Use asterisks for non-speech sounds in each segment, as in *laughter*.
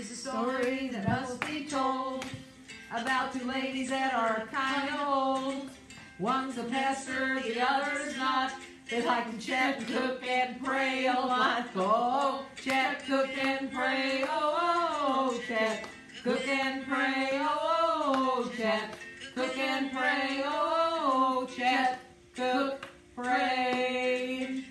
is a story that must be told about two ladies that are kind of old. One's a pastor, the other's not. They like to chat and cook and pray a lot. Oh, chat, cook and pray. Oh, oh, chat, cook and pray. Oh, oh, chat, cook and pray. Oh, oh, chat, cook, pray.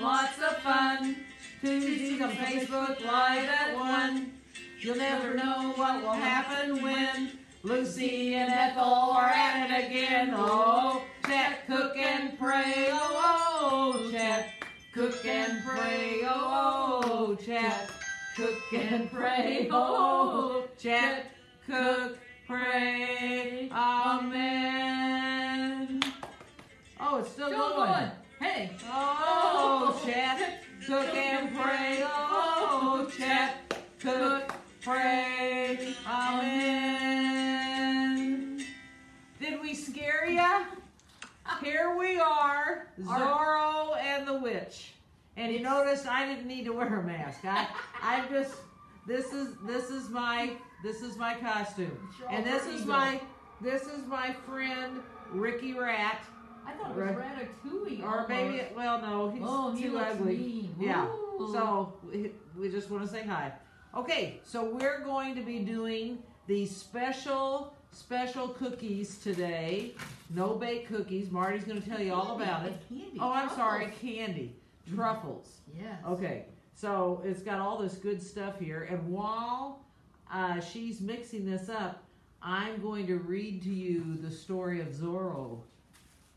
Lots of fun. Tuesdays on Facebook Live at 1. You'll never know what will happen when Lucy and Ethel are at it again. Oh, chat, cook and pray. Oh, oh, chat, cook and pray. Oh, oh, chat, cook and pray. Oh, chat, cook, pray. Amen. Oh, it's still, Still going. going. Hey. Oh, oh. chat, cook and pray. Oh, chat, cook, pray. Amen. Did we scare ya? Here we are, Zorro and the witch. And you notice I didn't need to wear a mask. I, I just, this is this is my this is my costume, and this is my this is my friend Ricky Rat. I thought it was. Ratatouille. Or maybe, almost. well, no, he's Oh, he too looks ugly. mean. Yeah. Ooh. So we, we just want to say hi. Okay, so we're going to be doing the special, special cookies today. No bake cookies. Marty's going to tell you all about it. Candy. Oh, I'm sorry, truffles. candy, truffles. Yes. Okay, so it's got all this good stuff here, and while uh, she's mixing this up, I'm going to read to you the story of Zorro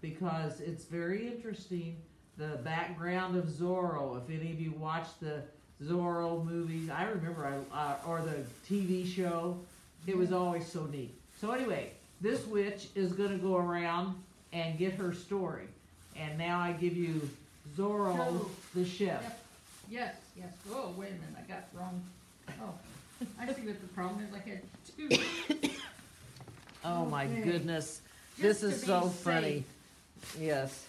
because it's very interesting. The background of Zorro. If any of you watched the Zorro movies, I remember, I uh, or the TV show, it was always so neat. So anyway, this witch is going to go around and get her story, and now I give you Zorro, the chef. Yep. Yes, yes. Oh, wait a minute, I got wrong. Oh, I see what the problem is. I had two. *coughs* Oh my goodness, Just this is so safe. funny. Yes,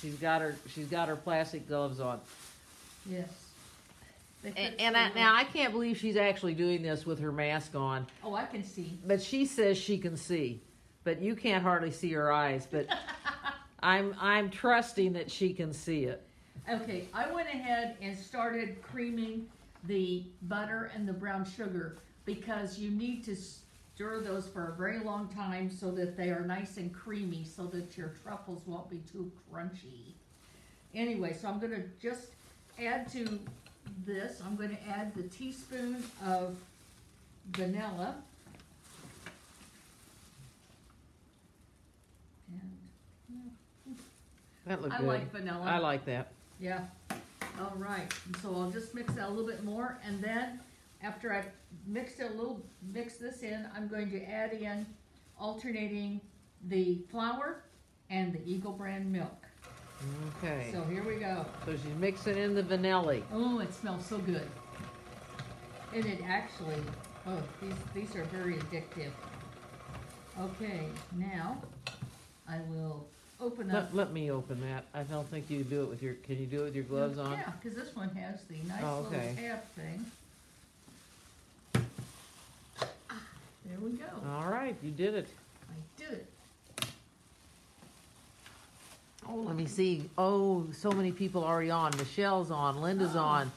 she's got her she's got her plastic gloves on, Yes. They and, and I, well. now I can't believe she's actually doing this with her mask on. Oh, I can see. But she says she can see, but you can't hardly see her eyes. But *laughs* I'm I'm trusting that she can see it. Okay, I went ahead and started creaming the butter and the brown sugar because you need to stir those for a very long time so that they are nice and creamy so that your truffles won't be too crunchy. Anyway, so I'm gonna just add to this, I'm gonna add the teaspoon of vanilla. And That looked I good. like vanilla. I like that. Yeah. All right. And so I'll just mix that a little bit more, and then after I've mixed it a little, mix this in, I'm going to add in alternating the flour and the Eagle brand milk. Okay. So here we go. So she's mixing in the vanilla. Oh, it smells so good. And it actually, oh, these these are very addictive. Okay, now I will open up. Let, let me open that. I don't think you do it with your. Can you do it with your gloves on? Yeah, because this one has the nice Oh, okay. little tab thing. There we go. All right, you did it. I did it. Oh, let me see. Oh, so many people already on. Michelle's on. Linda's Oh. on.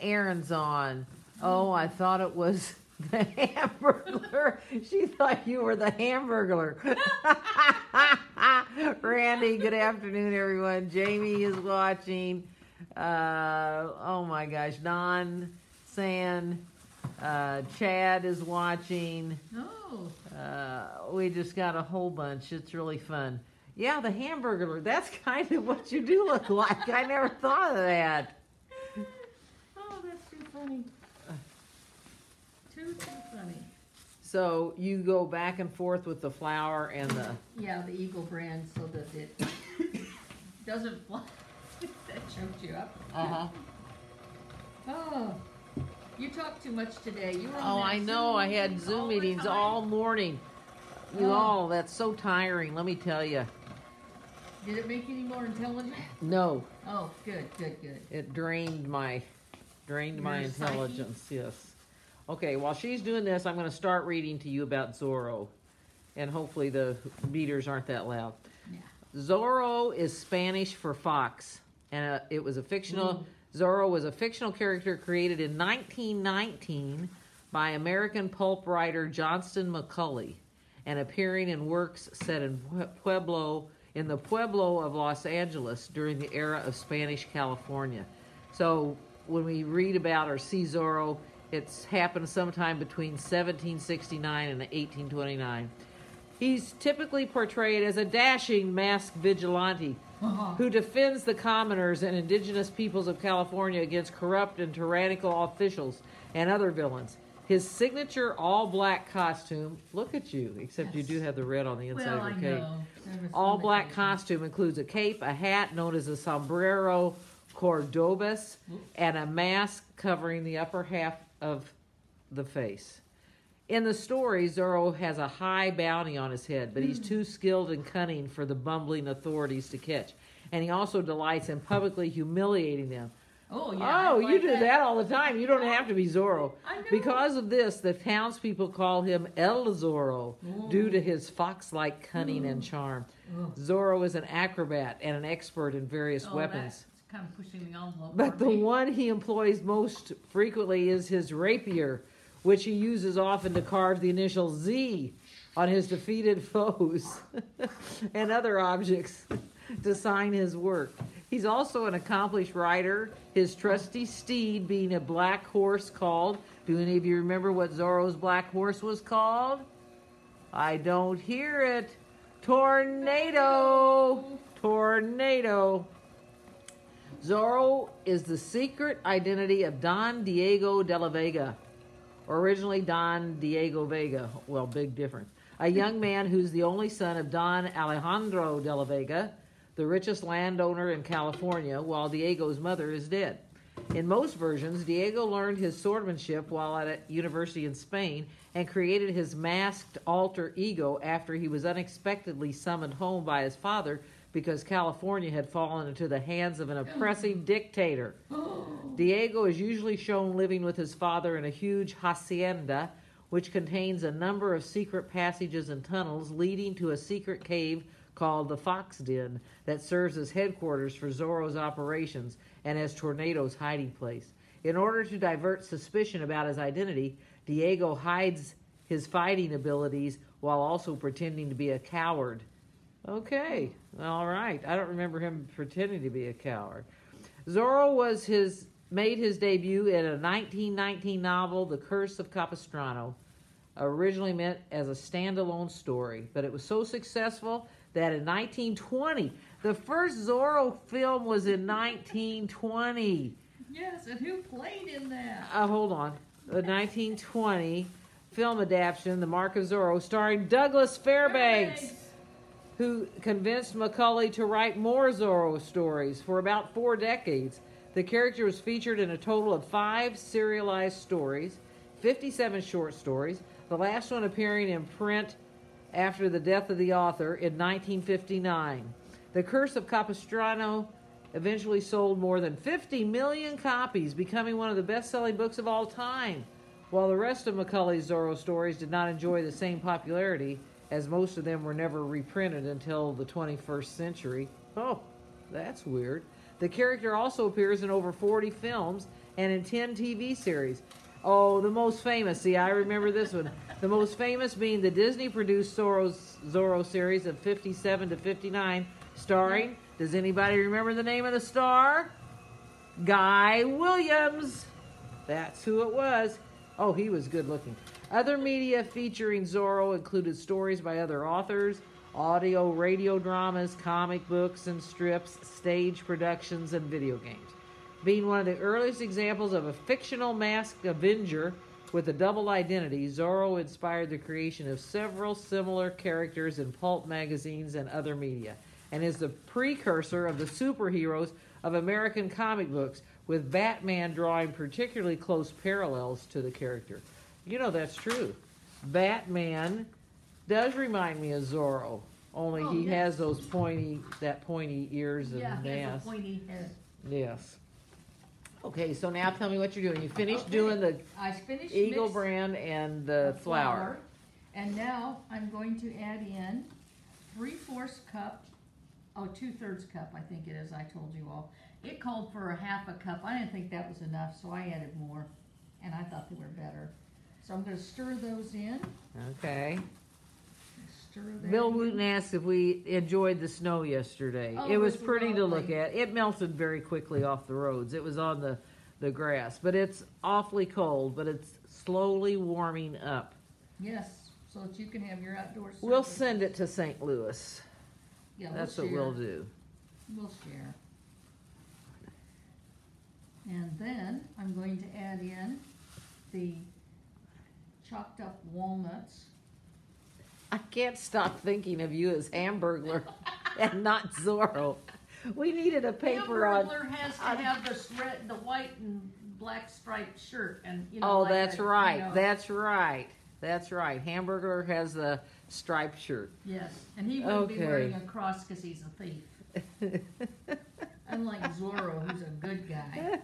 Aaron's on. Oh, I thought it was *laughs* the hamburger. *laughs* She thought you were the hamburger. *laughs* Randy, good afternoon, everyone. Jamie is watching. Uh, oh my gosh, Don, San, uh, Chad is watching. Oh, Uh, we just got a whole bunch. It's really fun. Yeah, the hamburger. That's *laughs* kind of what you do look like. I never thought of that. *laughs* oh, that's too funny. Too, too funny. So you go back and forth with the flour and the. Yeah, the Eagle brand so that it *coughs* doesn't fly. *laughs* that choked you up. Uh huh. Oh, you talk too much today. You were on Oh, that I know. I had Zoom all the meetings time. all morning. You Oh. all, that's so tiring. Let me tell you. Did it make you any more intelligent? No, Oh, good, good, good. it drained my Drained my Your psyche. intelligence, yes. Okay, while she's doing this, I'm gonna start reading to you about Zorro. And hopefully the meters aren't that loud. Yeah. Zorro is Spanish for fox, and uh, it was a fictional. Zorro was a fictional character created in 1919 by American pulp writer Johnston McCulley, and appearing in works set in Pueblo in the Pueblo of Los Angeles during the era of Spanish California. So when we read about or see Zorro, it's happened sometime between 1769 and 1829. He's typically portrayed as a dashing masked vigilante. Who defends the commoners and indigenous peoples of California against corrupt and tyrannical officials and other villains. His signature all black costume, look at you, except you do have the red on the inside Well, of your cape. know. There was All black occasion. costume includes a cape, a hat known as a sombrero cordobas, and a mask covering the upper half of the face. In the story, Zorro has a high bounty on his head, but he's hmm. too skilled and cunning for the bumbling authorities to catch. And he also delights in publicly humiliating them. Oh, yeah. Oh, you do that. all the time. You don't have to be Zorro. Because of this, the townspeople call him El Zorro due to his fox like cunning and charm. Oh. Zorro is an acrobat and an expert in various Oh, weapons. Kind of pushing the envelope. But the me. one he employs most frequently is his rapier, which he uses often to carve the initial Z on his defeated *laughs* foes and other objects *laughs* to sign his work. He's also an accomplished rider, his trusty steed being a black horse called. Do any of you remember what Zorro's black horse was called? I don't hear it. Tornado! Tornado! Zorro is the secret identity of Don Diego de la Vega, originally Don Diego Vega. Well, big difference. A young man who's the only son of Don Alejandro de la Vega, the richest landowner in California, while Diego's mother is dead. In most versions, Diego learned his swordsmanship while at a university in Spain and created his masked alter ego after he was unexpectedly summoned home by his father because California had fallen into the hands of an oppressive dictator. *gasps* Oh. Diego is usually shown living with his father in a huge hacienda, which contains a number of secret passages and tunnels leading to a secret cave called the Fox Den that serves as headquarters for Zorro's operations and as Tornado's hiding place. In order to divert suspicion about his identity, Diego hides his fighting abilities while also pretending to be a coward. Okay, all right. I don't remember him pretending to be a coward. Zorro was his made his debut in a 1919 novel, The Curse of Capistrano, originally meant as a standalone story, but it was so successful that in 1920, the first Zorro film was in 1920. Yes, and who played in that? Uh, hold on. The 1920 film adaptation, The Mark of Zorro, starring Douglas Fairbanks who convinced Macaulay to write more Zorro stories for about four decades. The character was featured in a total of five serialized stories, 57 short stories, the last one appearing in print after the death of the author in 1959. The Curse of Capistrano eventually sold more than 50 million copies, becoming one of the best selling books of all time. While the rest of Macaulay's Zorro stories did not enjoy the same popularity, as most of them were never reprinted until the 21st century. Oh, that's weird. The character also appears in over 40 films and in 10 TV series. Oh, the most famous. See, I remember this one. The most famous being the Disney produced Zorro's, Zorro series of 57 to 59, starring, does anybody remember the name of the star? Guy Williams. That's who it was. Oh, he was good looking. Other media featuring Zorro included stories by other authors, audio, radio dramas, comic books and strips, stage productions, and video games. Being one of the earliest examples of a fictional masked Avenger with a double identity, Zorro inspired the creation of several similar characters in pulp magazines and other media, and is the precursor of the superheroes of American comic books, with Batman drawing particularly close parallels to the character. You know that's true. Batman does remind me of Zorro, only Oh, he yes. has those pointy, that pointy ears and Yeah, has a pointy head. Yes. Okay, so now tell me what you're doing. You finished Okay. doing the I finished Eagle mix- brand and the of flour. And now I'm going to add in three fourths cup, oh, two thirds cup, I think it is, I told you all. It called for a half a cup, I didn't think that was enough, so I added more, and I thought they were better. So I'm gonna stir those in, Okay. stir that Bill in. Wooten asked if we enjoyed the snow yesterday. Oh, it it was was pretty to look lovely. at. It melted very quickly off the roads. It was on the, the grass, but it's awfully cold, but it's slowly warming up. Yes, so that you can have your outdoor service. We'll send it to St. Louis. Yeah, That's we'll what we'll share. do. We'll share. And then I'm going to add in the chopped up walnuts. I can't stop thinking of you as Hamburglar *laughs* and not Zorro. We needed a paper on. Hamburglar has to on- have the red, the white and black striped shirt and, you know. Oh, like that's a- you right. know, That's right. That's right. Hamburglar has the striped shirt. Yes, and he wouldn't be wearing a cross because he's a thief. *laughs* Unlike Zorro, who's a good guy,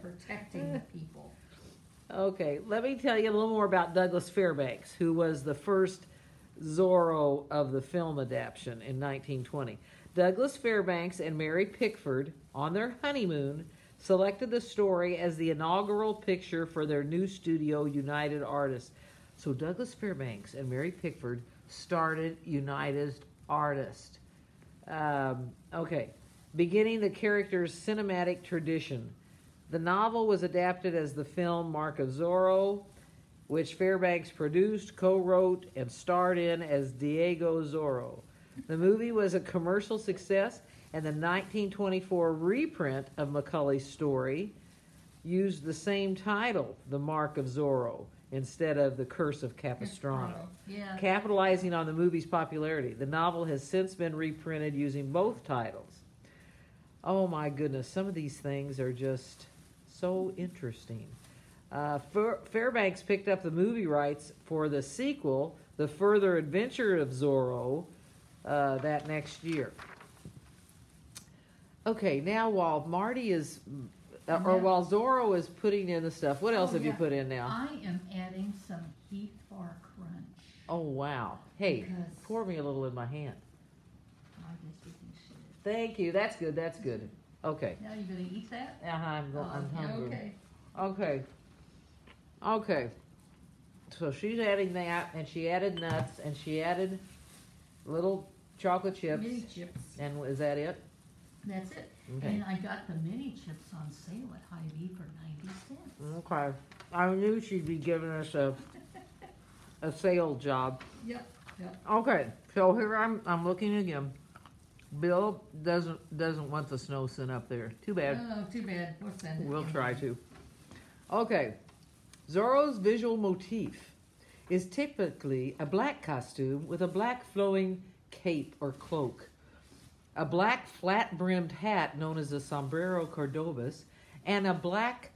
protecting the people. Okay, let me tell you a little more about Douglas Fairbanks, who was the first Zorro of the film adaptation in 1920. Douglas Fairbanks and Mary Pickford, on their honeymoon, selected the story as the inaugural picture for their new studio, United Artists. So Douglas Fairbanks and Mary Pickford started United Artists. Um, okay, beginning the character's cinematic tradition. The novel was adapted as the film Mark of Zorro, which Fairbanks produced, co wrote, and starred in as Diego Zorro. The movie was a commercial success, and the 1924 reprint of Macaulay's story used the same title, The Mark of Zorro, instead of The Curse of Capistrano. *laughs* Oh, yeah. Capitalizing on the movie's popularity, the novel has since been reprinted using both titles. Oh my goodness, some of these things are just so interesting. Uh, Fair- Fairbanks picked up the movie rights for the sequel, The Further Adventure of Zorro, uh, that next year. Okay, now while Marty is, uh, or while Zorro is putting in the stuff, what else Oh, have you put in now? I am adding some Heath Bar Crunch. Oh wow! Hey, pour me a little in my hand. I guess we can share. Thank you. That's good. That's good. Okay. Now you're gonna eat that? Uh, I'm, go- I'm Oh, hungry. Okay. Okay. Okay. So she's adding that, and she added nuts, and she added little chocolate chips. Mini chips. And is that it? That's it. Okay. And I got the mini chips on sale at Hy-Vee for ninety cents. Okay. I knew she'd be giving us a *laughs* a sale job. Yep, yep. Okay. So here I'm. I'm looking again. Bill doesn't doesn't want the snow sent up there. Too bad. Oh, too bad. We'll send it. We'll try to. Okay. Zorro's visual motif is typically a black costume with a black flowing cape or cloak, a black flat brimmed hat known as a sombrero cordobas, and a black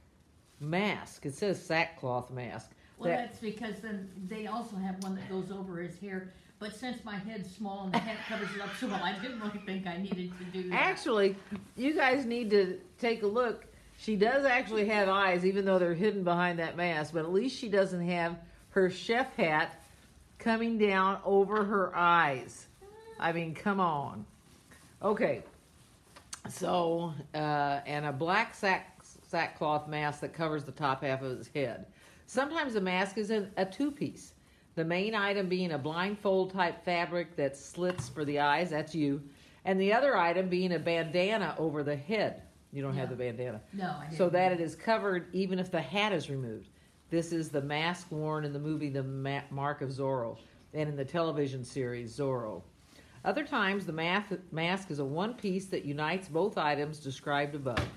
mask. It says sackcloth mask. Well, that- that's because then they also have one that goes over his hair. But since my head's small and the hat covers it up so well, I didn't really think I needed to do that. Actually, you guys need to take a look. She does actually have eyes, even though they're hidden behind that mask, but at least she doesn't have her chef hat coming down over her eyes. I mean, come on. Okay. So, uh, and a black sack, sackcloth mask that covers the top half of his head. Sometimes the mask is a, a two piece. The main item being a blindfold type fabric that slits for the eyes, that's you, and the other item being a bandana over the head. You don't have the bandana. No, I didn't. So that it is covered even if the hat is removed. This is the mask worn in the movie The Ma- Mark of Zorro and in the television series Zorro. Other times, the math- mask is a one piece that unites both items described above.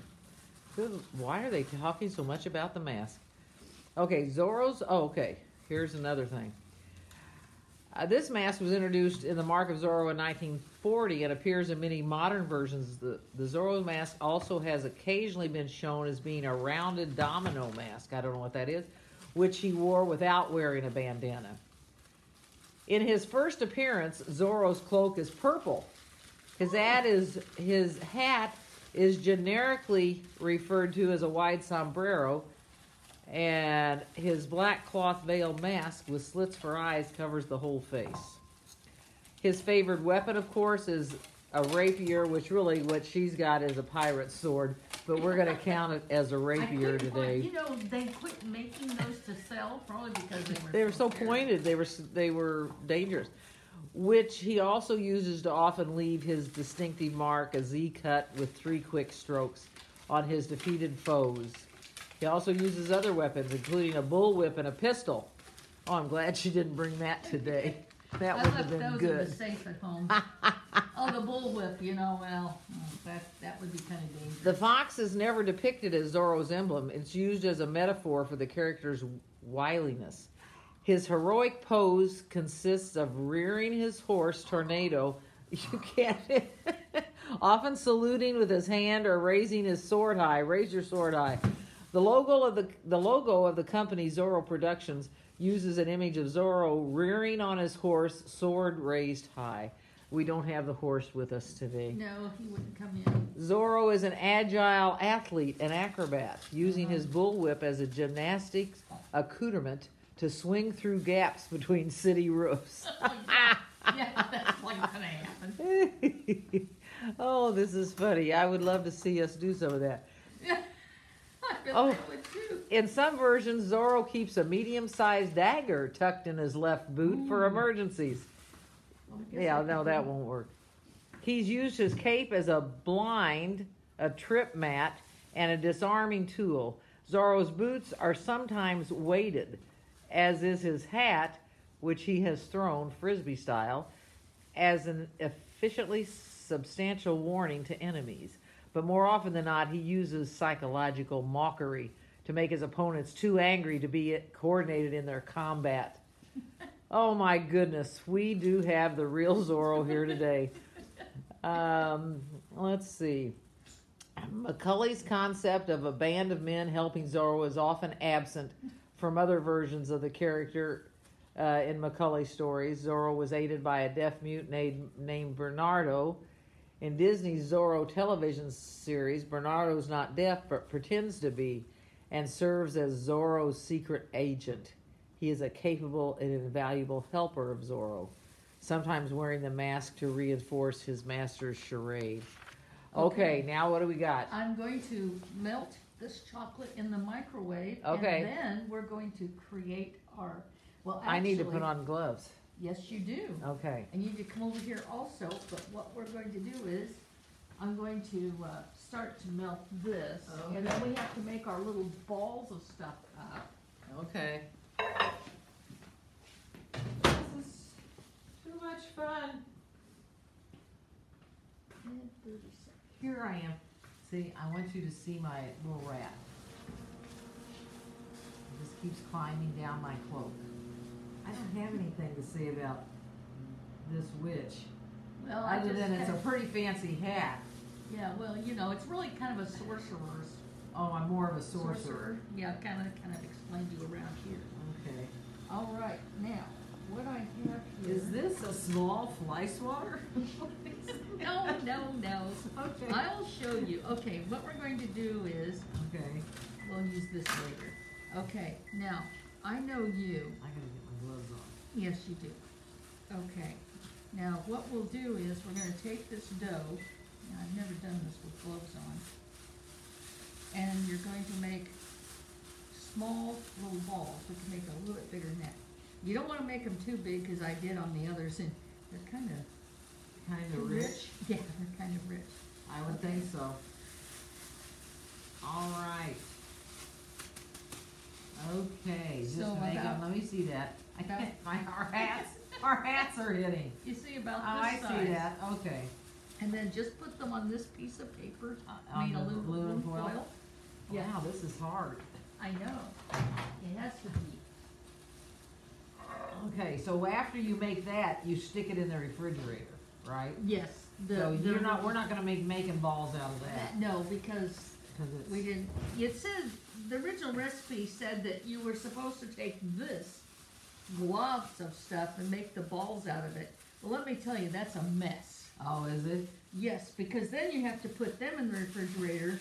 Why are they talking so much about the mask? Okay, Zorro's. Oh, okay. Here's another thing. Uh, this mask was introduced in the Mark of Zorro in 1940 and appears in many modern versions. The, the Zorro mask also has occasionally been shown as being a rounded domino mask. I don't know what that is, which he wore without wearing a bandana. In his first appearance, Zorro's cloak is purple. His hat is his hat is generically referred to as a wide sombrero, and his black cloth veil mask with slits for eyes covers the whole face. His favored weapon, of course, is a rapier, which really what she's got is a pirate sword, but we're going to count it as a rapier find- today. You know, they quit making those to sell probably because they were. They were so scary. pointed. They were they were dangerous. Which he also uses to often leave his distinctive mark, a Z cut with three quick strokes, on his defeated foes. He also uses other weapons, including a bullwhip and a pistol. Oh, I'm glad she didn't bring that today. That would have left been those in good. the safe at home. *laughs* oh, the bullwhip, you know, well, mm, that that would be kind of dangerous. The fox is never depicted as Zorro's emblem. It's used as a metaphor for the character's wiliness. His heroic pose consists of rearing his horse, Tornado. *laughs* You can't. *laughs* often saluting with his hand or raising his sword high. Raise your sword high. The logo of the the logo of the company Zorro Productions uses an image of Zorro rearing on his horse, sword raised high. We don't have the horse with us today. no, he wouldn't come in. Zorro is an agile athlete and acrobat, using his bullwhip as a gymnastics accoutrement to swing through gaps between city roofs. *laughs* Oh, yeah, that's like gonna happen. *laughs* oh, this is funny. I would love to see us do some of that. *laughs* Oh. they would too. In some versions, Zorro keeps a medium sized dagger tucked in his left boot for mm. emergencies. Well, Yeah, I no, that won't work. He's used his cape as a blind, a trip mat, and a disarming tool. Zorro's boots are sometimes weighted, as is his hat, which he has thrown, frisbee style, as an efficiently substantial warning to enemies. But more often than not, he uses psychological mockery to make his opponents too angry to be coordinated in their combat. *laughs* Oh my goodness, we do have the real Zorro here today. Um, let's see. Macaulay's concept of a band of men helping Zorro is often absent from other versions of the character uh, in Macaulay stories. Zorro was aided by a deaf mute named, named Bernardo. In Disney's Zorro television series, Bernardo's not deaf but pretends to be and serves as Zorro's secret agent. He is a capable and invaluable helper of Zorro, sometimes wearing the mask to reinforce his master's charade. Okay, Okay. now what do we got? I'm going to melt this chocolate in the microwave. Okay. And then we're going to create our. Well, I need to put on gloves. Yes, you do. Okay. And you need to come over here also, but what we're going to do is, I'm going to, uh, start to melt this, and then we have to make our little balls of stuff up. Okay. This is too much fun. And thirty seconds. Here I am. See, I want you to see my little rat. It just keeps climbing down my cloak. I don't have anything to say about this witch, Well, I other just than it's a had- pretty fancy hat. Yeah, well, you know, it's really kind of a sorcerer's. Oh, I'm more of a sorcerer. Yeah, kind of, kind of explained you around here. Okay. All right, now, what I have here. Is this a small fly swatter? *laughs* No, no, no. Okay. I'll show you. Okay, what we're going to do is, Okay. we'll use this later. Okay, now, I know you. I gotta get my gloves on. Yes, you do. Okay, now what we'll do is, we're gonna take this dough, now I've never done this with gloves on, and you're going to make small little balls, we can make a little bit bigger than that. You don't wanna make them too big, cause I did on the others, and they're kinda Kind of rich. *laughs* Yeah, they're kind of rich. I would think so. All right. Okay, just So make about- let me see that. I about- can't, my, our hats, our hats are hitting. You see about Oh, I this see size. that, okay. And then just put them on this piece of paper, Uh, I on mean the aluminum aluminum foil. foil? Yeah. Wow, this is hard. I know, it has to be. Okay, so after you make that, you stick it in the refrigerator, right? Yes, the. So the- you're not, we're not gonna make making balls out of that, that- No, because 'cause it's. we didn't, it said, the original recipe said that you were supposed to take this globs of stuff and make the balls out of it. Well, let me tell you, that's a mess. Oh, is it? Yes, because then you have to put them in the refrigerator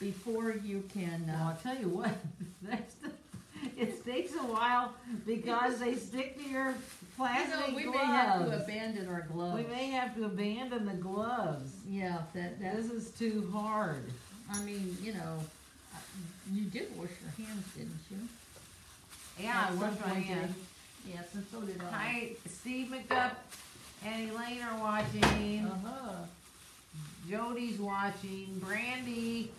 before you can, Well, uh, I'll tell you what, *laughs* that's the, it takes a while because they stick to your you plastic know, we gloves. may have to abandon our gloves. We may have to abandon the gloves. Yeah, that, that, This is too hard. I mean, you know, you did wash your hands, didn't you? Yeah, I washed my hands. Yes, and so did I. Hi, Steve McDuff and Elaine are watching. Uh-huh. Jody's watching. Brandy,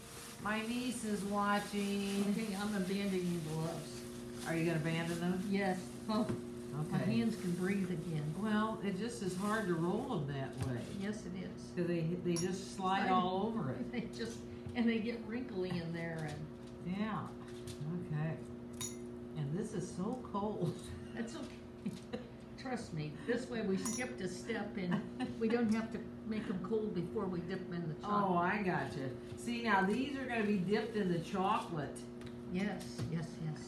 my niece, is watching. Okay, I'm abandoning the gloves. Are you gonna abandon them? Yes, oh, my hands can breathe again. Well, it just is hard to roll them that way. Yes, it is. Cause they, they just slide Slide. all over it. *laughs* They just, and they get wrinkly in there and Yeah, okay. And this is so cold. that's okay. Trust me, this way we skipped a step and we don't have to make them cold before we dip them in the chocolate. Oh. I gotcha. See, now these are gonna be dipped in the chocolate. Yes, yes, yes.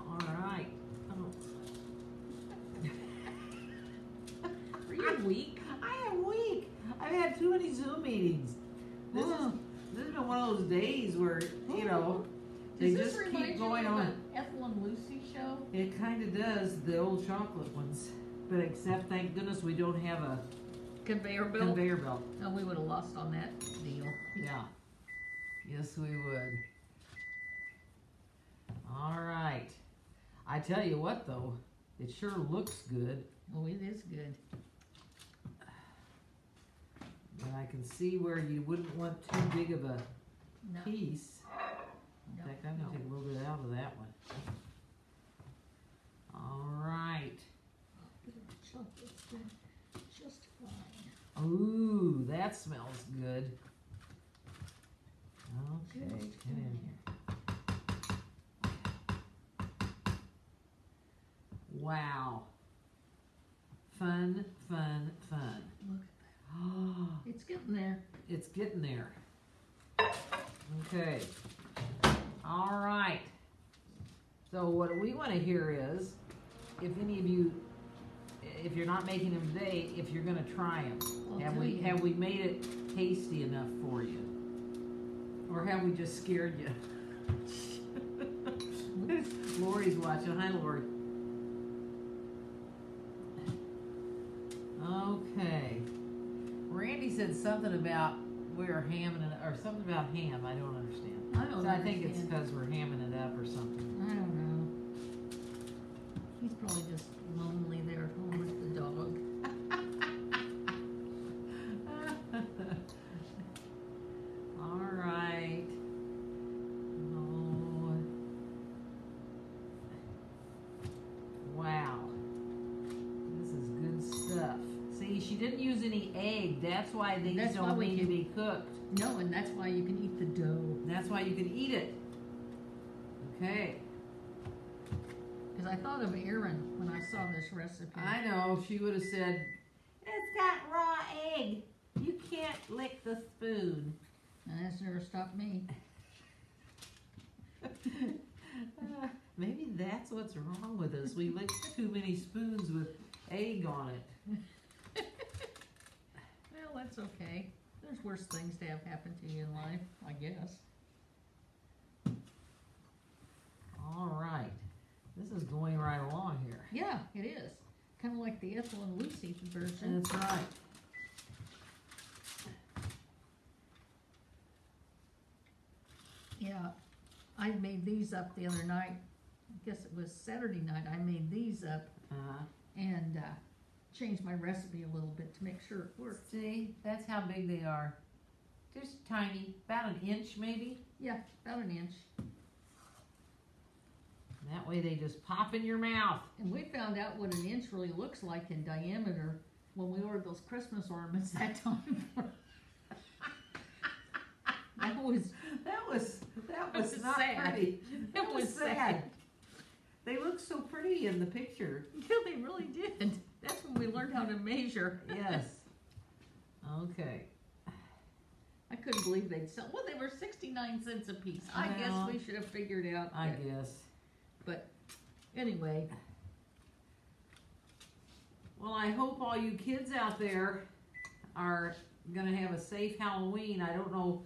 All right. Oh. *laughs* Are you weak? I am weak. I've had too many Zoom meetings. This is Oh. this has been one of those days where you know they Does this just remind keep you going of on. an Ethel and Lucy show? It kind of does the old chocolate ones, but except thank goodness we don't have a Conveyor belt? conveyor belt. No, we would have lost on that deal. Yeah. Yes, we would. All right. I tell you what, though, it sure looks good, Oh, it is good. but I can see where you wouldn't want too big of a No, piece. In no, fact, I'm gonna no. take a little bit out of that one. All right. Just fine. Ooh, that smells good. Okay, get in here. Wow. Fun, fun, fun. Look at that. *gasps* It's getting there. It's getting there. Okay. All right. So what we want to hear is, if any of you, if you're not making them today, if you're going to try them. I'll Have tell we you. have we made it tasty enough for you, or have we just scared you? *laughs* Lori's watching. Hi, Lori. Okay. Randy said something about we're hamming it, or something about ham. I don't understand. I don't So I think it's understand. because we're hamming it up or something. I don't know. He's probably just lonely there at home with the dog. *laughs* All right. Oh. Wow. This is good stuff. See, she didn't use any egg. That's why these That's don't we need to be cooked. No, and that's why you can eat the dough. That's why you can eat it. Okay. Because I thought of Erin when I saw this recipe. I know. She would have said, "It's got raw egg. You can't lick the spoon." and that's never stopped me. Uh, *laughs* maybe that's what's wrong with us. We lick too many spoons with egg on it. *laughs* Well, that's okay. There's worse things to have happen to you in life, I guess. All right. This is going right along here. Yeah, it is. Kind of like the Ethel and Lucy version. That's right. Yeah, I made these up the other night. I guess it was Saturday night. I made these up Uh, and uh, changed my recipe a little bit to make sure it worked. see, that's how big they are. Just tiny, about an inch maybe. Yeah, about an inch. That way they just pop in your mouth. And we found out what an inch really looks like in diameter when we ordered those Christmas ornaments that *laughs* time. that was That was that was was not sad. pretty. That was sad. They look so pretty in the picture. *laughs* yeah, they really did. That's when we learned how to measure. Yes. Okay. I couldn't believe they'd sell. Well, they were sixty-nine cents a piece. I Well, guess we should have figured out. I guess. Anyway, Well, I hope all you kids out there are gonna have a safe Halloween. I don't know,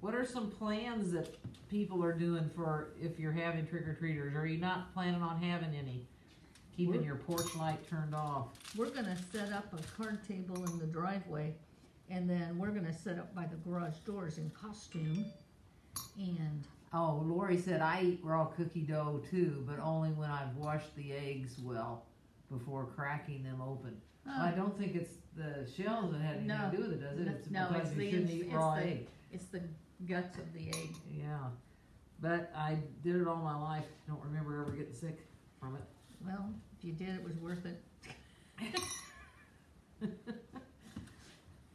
what are some plans that people are doing for if you're having trick or treaters? Are you not planning on having any? Keeping We're- your porch light turned off? We're gonna set up a card table in the driveway, and then we're gonna set up by the garage doors in costume. And, Oh, Lori said I eat raw cookie dough too, but only when I've washed the eggs well before cracking them open. Well, I don't think it's the shells that had anything No. to do with it, does it? No, It's no, because it's you the shouldn't eat raw the- egg. it's the guts of the egg. Yeah, but I did it all my life. Don't remember ever getting sick from it. Well, if you did, it was worth it. *laughs*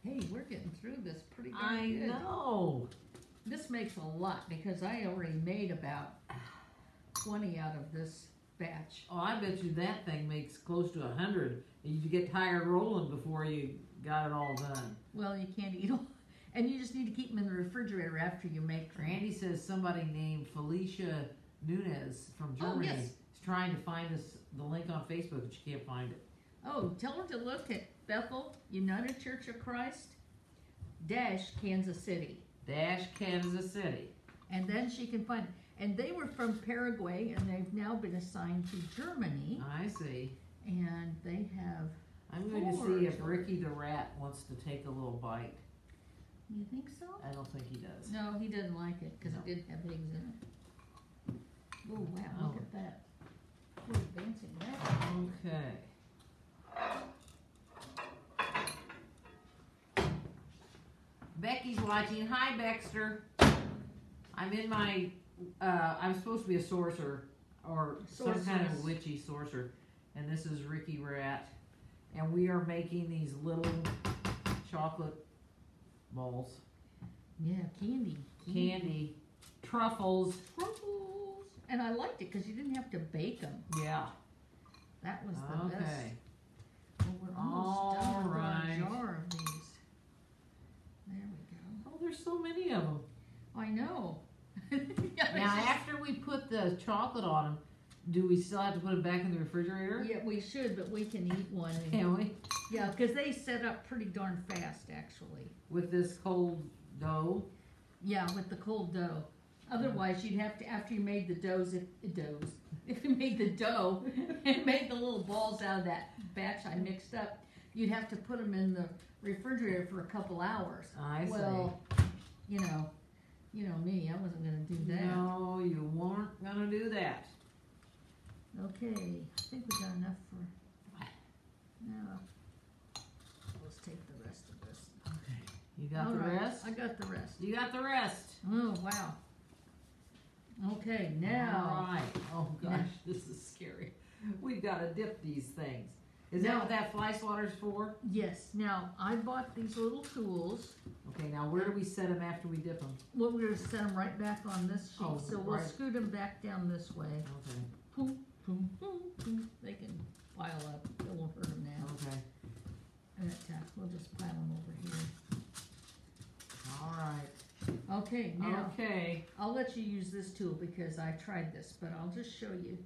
Hey, we're getting through this pretty good. I know. This makes a lot, because I already made about twenty out of this batch. Oh, I bet you that thing makes close to a hundred. You get tired rolling before you got it all done. Well, you can't eat them, and you just need to keep them in the refrigerator after you make them. Randy says somebody named Felicia Nunez from Oh, Germany yes. is trying to find us the link on Facebook, but you can't find it. Oh, tell her to look at Bethel United Church of Christ dash Kansas City, Dash Kansas City. and then she can find. And they were from Paraguay, and they've now been assigned to Germany, I see. and they have. I'm going to see if. Ricky the rat wants to take a little bite. You think so? I don't think he does. No, he didn't like it because No. it didn't have eggs in it. Oh wow! Look Oh. at that. We're advancing that. Okay. Becky's watching. Hi, Baxter. I'm in my. Uh, I'm supposed to be a sorcerer or some kind of witchy sorcerer, and this is Ricky Rat, and we are making these little chocolate balls, Yeah, candy. candy, truffles. Truffles. And I liked it because you didn't have to bake them. Yeah. That was the best. Okay. Well, we're almost done. I've got Alright. jar of these. There we go. Oh, there's so many of them. I know. *laughs* Yeah, Now, after we put the chocolate on them, do we still have to put them back in the refrigerator? yeah, we should, but we can eat one. and- Can we? yeah, because they set up pretty darn fast, actually. With this cold dough? Yeah, with the cold dough. Otherwise, you'd have to after you made the doughs, if doughs, *laughs* if you made the dough *laughs* and made the little balls out of that batch I mixed up, you'd have to put them in the refrigerator for a couple hours. I see. Well, you know, you know me, I wasn't gonna do that. No, you weren't gonna do that. Okay, I think we got enough for now. Let's take the rest of this. Okay. You got All the right, rest? I got the rest. You got the rest. Oh wow. Okay, now. All right. Oh Now- gosh, this is scary. We've gotta dip these things. Is that what that fly swatter's for? Yes, now I bought these little tools. Okay, now where do we set them after we dip them? Well, we're gonna set them right back on this sheet, Oh, so we'll scoot them back down this way. Okay, Boom, boom, boom, boom. They can pile up. It won't hurt them now. okay. And uh, we'll just pile them over here. All right. Okay, now Okay. I'll let you use this tool because I tried this, but I'll just show you.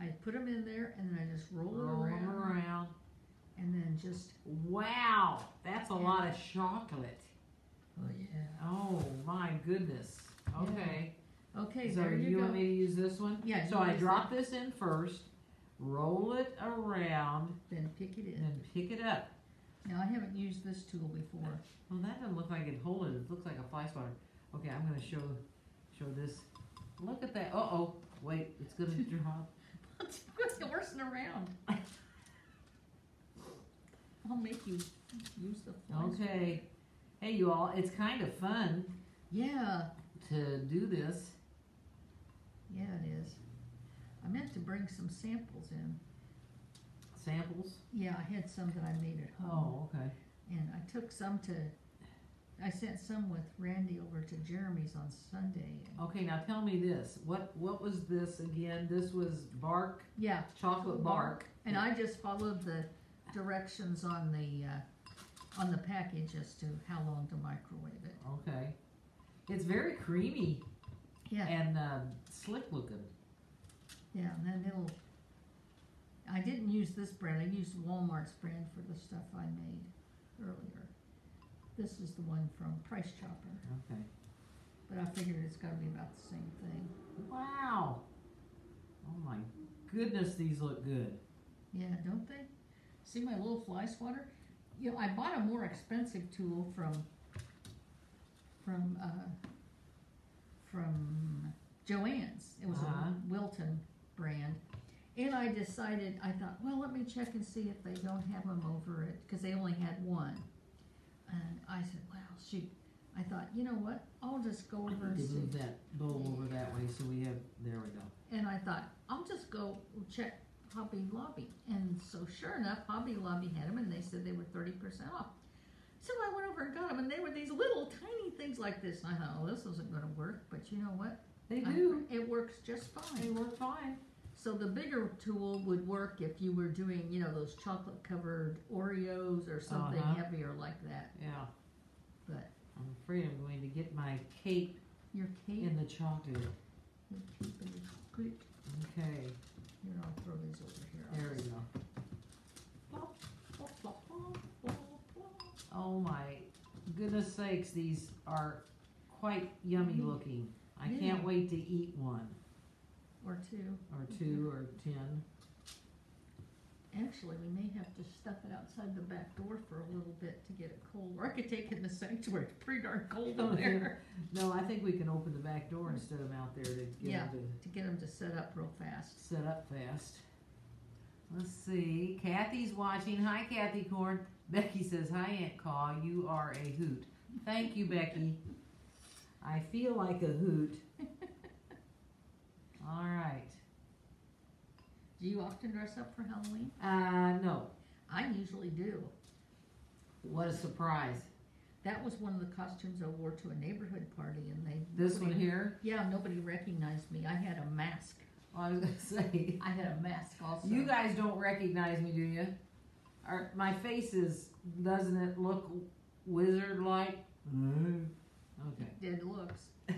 I put them in there and then I just roll it Roll them around around. and then just. Wow, that's a lot of chocolate. Oh yeah. Oh my goodness. Okay. Okay, So there you, you, go. want me to use this one? Yeah, So I drop this in first, roll it around, Then pick it and in. then pick it up. Now I haven't used this tool before. Well, that doesn't look like it hold it. It looks like a fly swatter. Okay, I'm gonna show show this. Look at that. Uh oh. Wait, it's gonna *laughs* drop. Quit horsing around. I'll make you use the flies. Okay. Hey, you all. It's kind of fun Yeah, to do this. yeah, it is. I meant to bring some samples in. Samples. Yeah, I had some that I made at home. Oh, okay. And I took some to, I sent some with Randy over to Jeremy's on Sunday. Okay, now tell me this. What what was this again? This was bark, Yeah, chocolate bark. and I just followed the directions on the, uh, on the package as to how long to microwave it. Okay. It's very creamy Yeah, and uh, slick looking. yeah, and then it'll, I didn't use this brand, I used Walmart's brand for the stuff I made earlier. This is the one from Price Chopper, Okay. but I figured it's gotta be about the same thing. Wow. Oh my goodness, these look good. Yeah, don't they? See my little fly swatter? You know, I bought a more expensive tool from, from, uh, from Joann's. It was Uh-huh. a Wilton brand. And I decided, I thought, well, let me check and see if they don't have them over it, cause they only had one. And I said, well, shoot, I thought, you know what, I'll just go over and see. move that bowl over that way so we have, there we go. And I thought, I'll just go check Hobby Lobby. And so sure enough, Hobby Lobby had them and they said they were thirty percent off. So I went over and got them and they were these little tiny things like this. And I thought, oh, this isn't gonna work, but you know what? They I- do. It works just fine. They work fine. So the bigger tool would work if you were doing, you know, those chocolate covered Oreos or something Uh-huh. heavier like that. Yeah. But I'm afraid I'm going to get my cape your cake, in the chocolate. your cake and your chocolate. Okay. Here, I'll throw these over here. I'll There we just- go. Oh my goodness sakes, these are quite yummy Mhm. looking. I Yeah. can't wait to eat one Or two. or two or ten. Actually, we may have to stuff it outside the back door for a little bit to get it cold, or I could take it in the sanctuary, it's pretty darn cold in there. *laughs* No, I think we can open the back door and set them out there to get Yeah. them To get them to set up real fast. to set up fast. Let's see. Kathy's watching. Hi, Kathy Corn. Becky says, "Hi, Aunt Caw. You are a hoot." Thank you, Becky. I feel like a hoot. All right. Do you often dress up for Halloween? Uh, no. I usually do. What a surprise. That was one of the costumes I wore to a neighborhood party and they. This one here. Yeah, nobody recognized me. I had a mask. I was gonna *laughs* say. I had a mask also. You guys don't recognize me, do you? Or my face is doesn't it look wizard like? Okay. Dead looks. *laughs*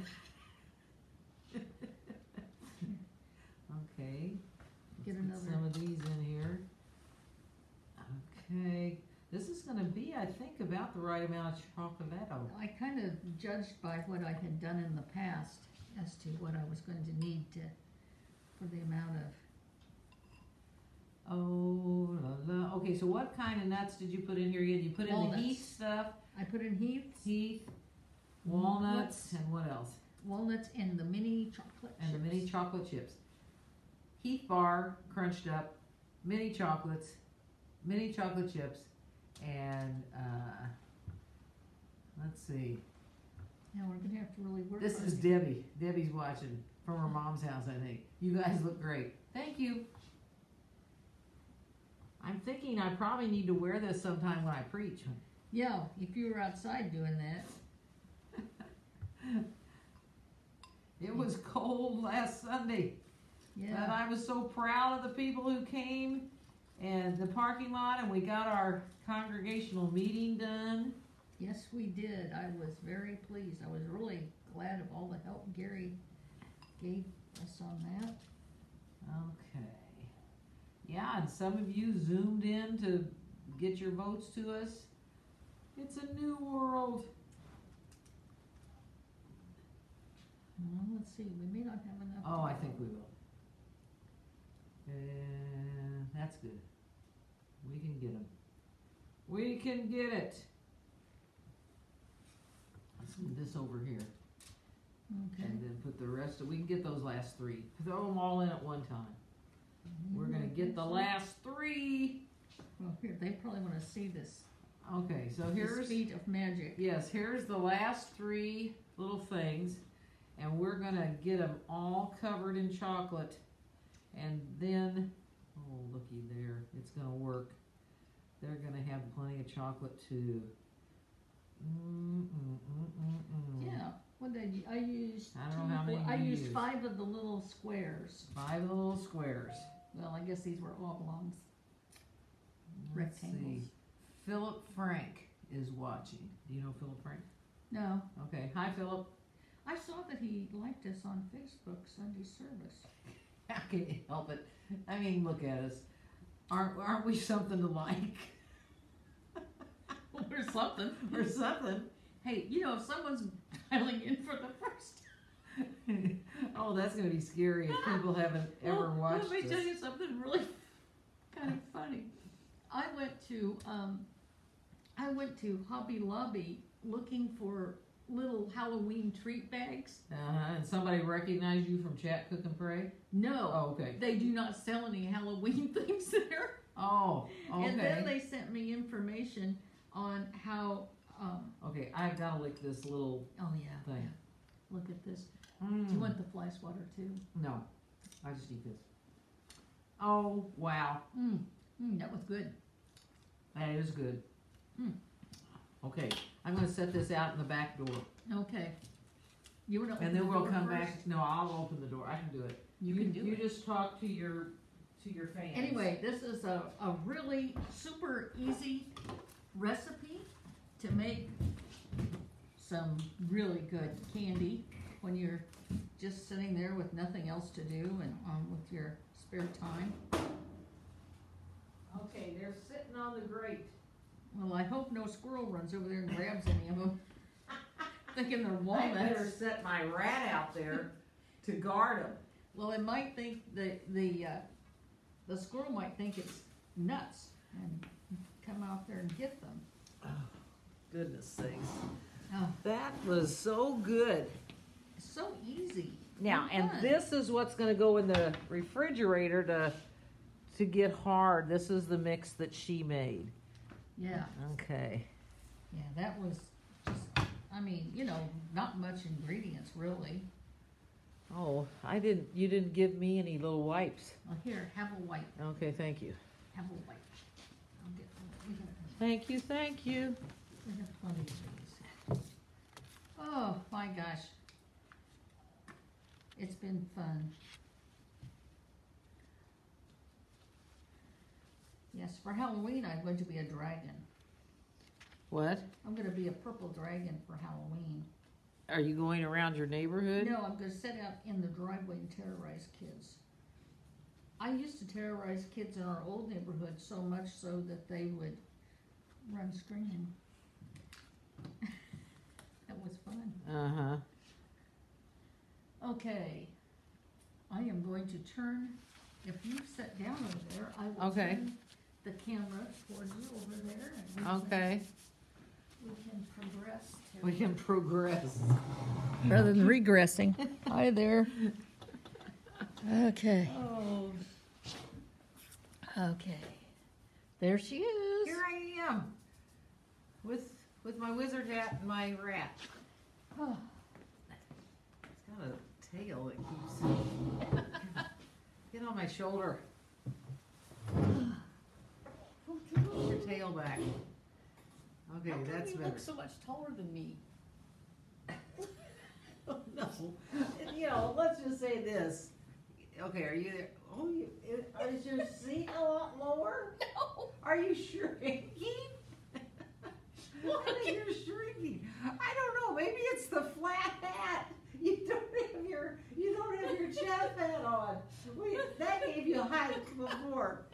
Okay. Get Let's another- Some of these in here. Okay. This is gonna be, I think, about the right amount of chocolatto. I kind of judged by what I had done in the past as to what I was going to need to, for the amount of, Oh la la. Okay, so what kind of nuts did you put in here again? You put in the Walnuts. Heath stuff, I put in Heath's, Heath, walnuts, and what else? walnuts, and the mini chocolate And the mini chocolate chips. Heath bar crunched up, mini chocolates, mini chocolate chips, and uh, let's see. Now, we're gonna have to really work This is it. Debbie. Debbie's watching from her mom's house, I think. You guys look great. Thank you. I'm thinking I probably need to wear this sometime when I preach. Yeah, if you were outside doing that, *laughs* It was cold last Sunday. And yeah. I was so proud of the people who came and the parking lot and we got our congregational meeting done. Yes, we did. I was very pleased. I was really glad of all the help Gary gave us on that. Okay. Yeah, and some of you zoomed in to get your votes to us. It's a new world. Well, let's see, we may not have enough. Oh, I think we will. And that's good. We can get them. We can get it. Let's move this over here. Okay. And then put the rest of, we can get those last three. Throw them all in at one time. We're gonna get the last three. Well, here, they probably wanna see this. Okay, so The here's, speed of magic. yes, here's the last three little things. And we're gonna get them all covered in chocolate. And then, oh, looky there, it's gonna work. They're gonna have plenty of chocolate too. Mm, mm, mm, mm, mm. Yeah, what did I, u- I used. I don't know how many I used five of the little squares. Five little squares. Well, I guess these were oblongs. Let's see. Rectangles. Philip Frank is watching. Do you know Philip Frank? No, Okay. Hi, Philip. I saw that he liked us on Facebook Sunday service. *laughs* How can you help it? I mean, look at us. Aren't, aren't we something to like? *laughs* or something. or something. Hey, you know, if someone's dialing in for the first *laughs* oh, that's gonna be scary if people haven't ever Well, watched Let me tell you something really kind of funny. I went to um, I went to Hobby Lobby looking for little Halloween treat bags. Uh-huh. And somebody recognized you from Chat Cook and Pray? No, Oh, okay. they do not sell any Halloween *laughs* things there. Oh, okay. And then they sent me information on how. Um, okay, I've gotta lick this little oh yeah, thing. look at this. Mm. Do you want the fly swatter too? No, I just eat this. Oh, wow. Mm, mm, that was good. That is good. Mm. Okay, I'm gonna set this out in the back door. Okay. You want to And then we'll come back. No, I'll open the door. I can do it. You can do You it. just talk to your, to your fans. Anyway, this is a, a really super easy recipe to make some really good candy when you're just sitting there with nothing else to do and um, with your spare time. Okay, they're sitting on the grate. Well, I hope no squirrel runs over there and grabs any of them, thinking they're I better set my rat out there to guard them. Well, it might think the the uh, the squirrel might think it's nuts and come out there and get them. Goodness sakes. Oh, That was so good. it's so easy. Now, and this is what's gonna go in the refrigerator to, to get hard. This is the mix that she made. Yeah, Okay. yeah, that was just, I mean, you know, not much ingredients really. Oh, I didn't, you didn't give me any little wipes. Well, here, have a wipe, Okay, thank you. have a wipe. I'll get, we have, Thank you, thank you. we have plenty of these. Oh, my gosh. It's been fun. Yes, for Halloween, I'm going to be a dragon. What? I'm gonna be a purple dragon for Halloween. Are you going around your neighborhood? No, I'm gonna sit out in the driveway and terrorize kids. I used to terrorize kids in our old neighborhood so much so that they would run screaming. *laughs* That was fun. Uh-huh. Okay, I am going to turn, if you sit down over there, I will Okay. turn the camera towards you over there and we can, Okay. we can progress. to- We can progress. Rather than regressing. Hi there. Okay, Oh, okay. There she is. here I am. With, with my wizard hat and my rat. Oh, It's got a tail that keeps, *laughs* get on my shoulder. *sighs* Your tail back. Okay, How come that's you better. look so much taller than me? *laughs* Oh, no, you know, let's just say this. Okay, are you there? Oh, you, *laughs* is your seat a lot lower? No. Are you shrinking? Why are you shrinking? I don't know. Maybe it's the flat hat. You don't have your you don't have your chest hat on. We, that gave you height *laughs* before.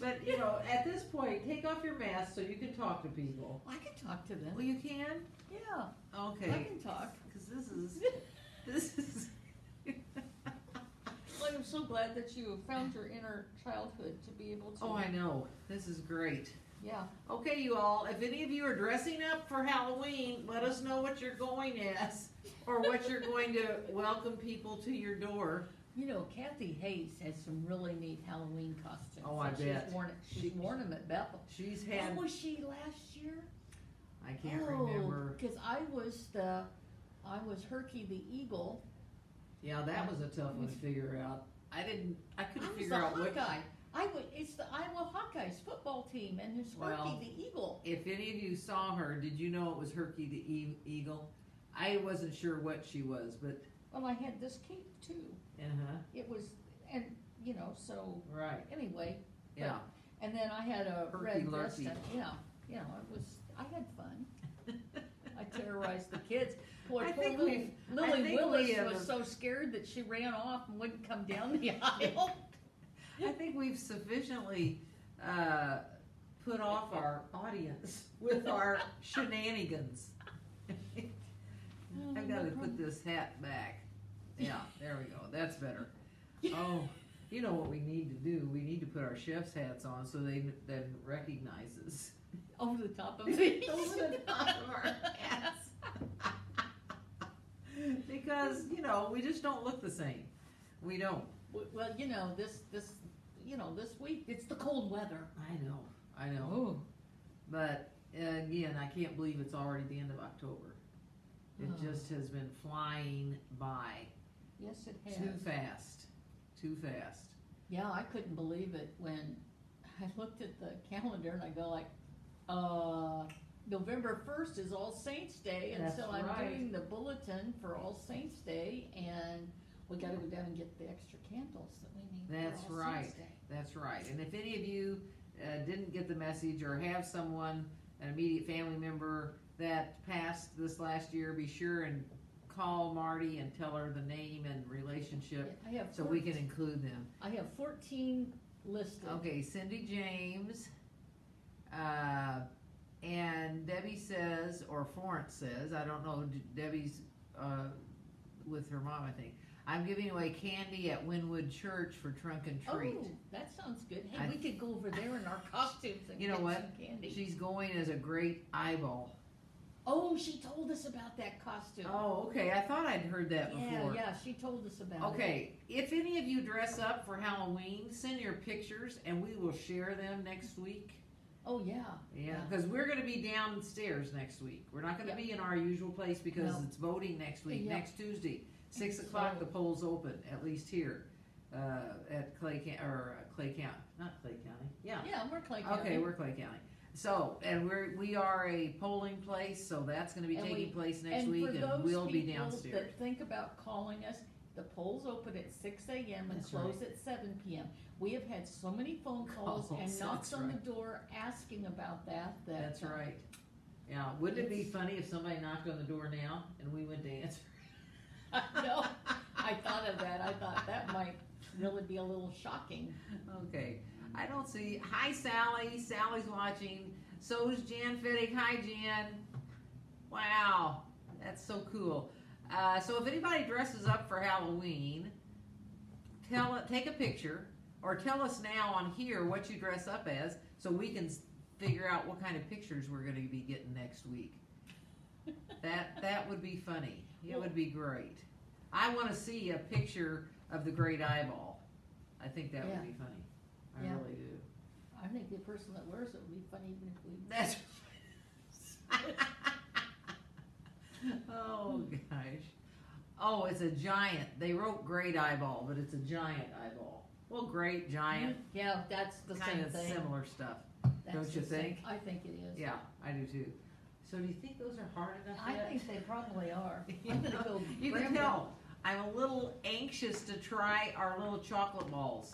But you know, at this point, take off your mask so you can talk to people. I can talk to them. Well, you can. Yeah, Okay. I can talk. Because this is *laughs* this is. Well, I'm so glad that you found your inner childhood to be able to. Oh, I know. This is great. Yeah. Okay, you all, if any of you are dressing up for Halloween, let us know what you're going as or what you're going to welcome people to your door. You know, Kathy Hayes has some really neat Halloween costumes. Oh, I and bet. She's worn it. She's She- worn them at Bethel. She's What had, was she last year? I can't oh, remember. Because I was the, I was Herky the Eagle. Yeah, that was a tough one to figure out. I didn't, I I couldn't was the figure out what. Hawkeye. I would. It's the Iowa Hawkeyes football team, and it's Herky Well, the Eagle. If any of you saw her, did you know it was Herky the e- Eagle? I wasn't sure what she was, but, Well, I had this cape too. uh-huh, It was, and you know, so right, anyway, yeah. and then I had a Herky red lurky. vest. And, yeah, you know, it was. I had fun. I terrorized the kids. Boy, I poor think little we've- I Lily think we Willis have- was so scared that she ran off and wouldn't come down the *laughs* aisle. I think we've sufficiently uh, put off our audience with our *laughs* shenanigans. *laughs* I've got to put this hat back. Yeah, there we go. That's better. Oh, you know what we need to do? We need to put our chef's hats on so they then recognize us. *laughs* Over the top of *laughs* me. Over the top of our hats. *laughs* because you know we just don't look the same. We don't. Well, you know, this, this, you know, this week, it's the cold weather. I know. I know. Oh. But uh, again, I can't believe it's already the end of October. It Oh. just has been flying by Yes, it has. too fast. Too fast. Yeah, I couldn't believe it when I *laughs* looked at the calendar and I go like, uh, November first is All Saints Day, and That's so I'm right. doing the bulletin for All Saints Day, and we gotta go down and get the extra candles that we need That's for All Saints right. Day. That's right. And if any of you uh, didn't get the message or have someone, an immediate family member that passed this last year, be sure and call Marty and tell her the name and relationship I have, so we can include them. I have fourteen listed. Okay, Cindy James, uh, and Debbie says, or Florence says, I don't know, Debbie's, uh, with her mom, I think. I'm giving away candy at Winnwood Church for trunk and treat. Oh, that sounds good. Hey, I- we could go over there in our costumes and You know get what? some candy. She's going as a great eyeball. Oh, she told us about that costume. Oh, okay, I thought I'd heard that before. yeah, yeah, she told us about it. Okay, if any of you dress up for Halloween, send your pictures and we will share them next week. Oh, yeah. Yeah, because we're gonna be downstairs next week. We're not gonna Yeah. be in our usual place because No. it's voting next week, Yeah. next Tuesday. Six So- o'clock, the polls open, at least here, uh, at Clay County, or Clay County, not Clay County, yeah. Yeah, we're Clay County. Okay, we're Clay County. So, and we're, we are a polling place, so that's gonna be And taking we- place next and week for and those we'll be people downstairs. that think about calling us, the polls open at six AM and That's close at seven PM. We have had so many phone *laughs* calls and knocks that's on the right. door asking about that, that. That's uh, right. Yeah, wouldn't it be It's- funny if somebody knocked on the door now and we went to answer? *laughs* No, *laughs* I thought of that, I thought that might really be a little shocking. Okay, I don't see, hi Sally, Sally's watching, so's Jan Fittick, hi Jan. Wow, that's so cool. Uh, so if anybody dresses up for Halloween, tell take a picture, or tell us now on here what you dress up as, so we can figure out what kind of pictures we're gonna be getting next week. That, that would be funny, it would be great. I wanna see a picture of the great eyeball, I think that would be funny, I Yeah. really do. I think the person that wears it would be funny even if we. *laughs* That's. *laughs* oh gosh. Oh, it's a giant. They wrote great eyeball, but it's a giant eyeball. Well, great, giant, mm-hmm. Yeah, that's the kind same of thing. similar stuff. That's don't you the same- think? I think it is. Yeah, I do too. So, do you think those are hard enough I yet? think they probably are. *laughs* You I'm gonna go you grab can tell. I'm a little anxious to try our little chocolate balls,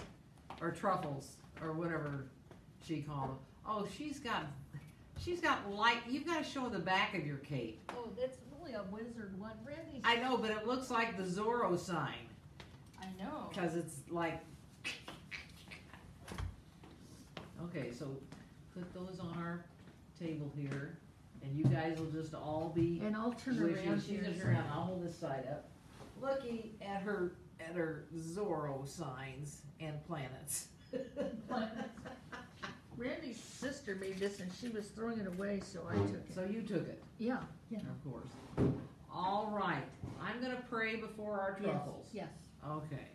or truffles, or whatever she called them. Oh, she's got, she's got light. You've got to show the back of your cape. Oh, that's really a wizard one, Randy. I know, but it looks like the Zorro sign I know. because it's like. Okay, so put those on our table here, and you guys will just all be. And I'll turn wishing- around She here. just around. I'll hold this side up, looking at her at her Zorro signs and planets. *laughs* Randy's sister made this and she was throwing it away, so I took it. So you took it, Yeah, yeah. of course. All right, I'm gonna pray before our Yes, yes. Okay.